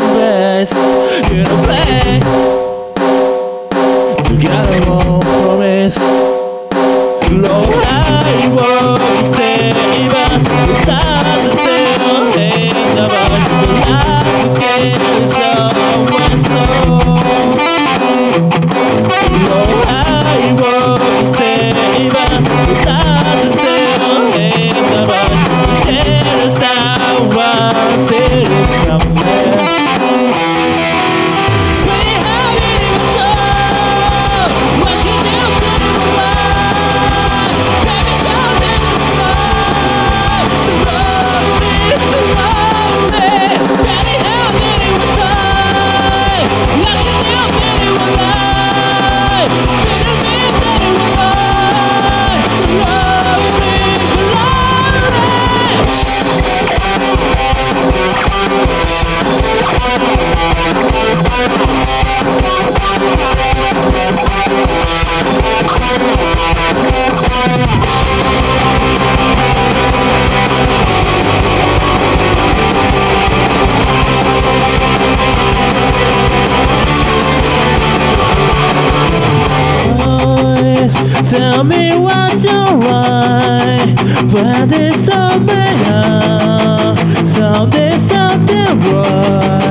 our best Gonna play Together on promise. Lord Tell me what you want, but it's so bad. So this, so that,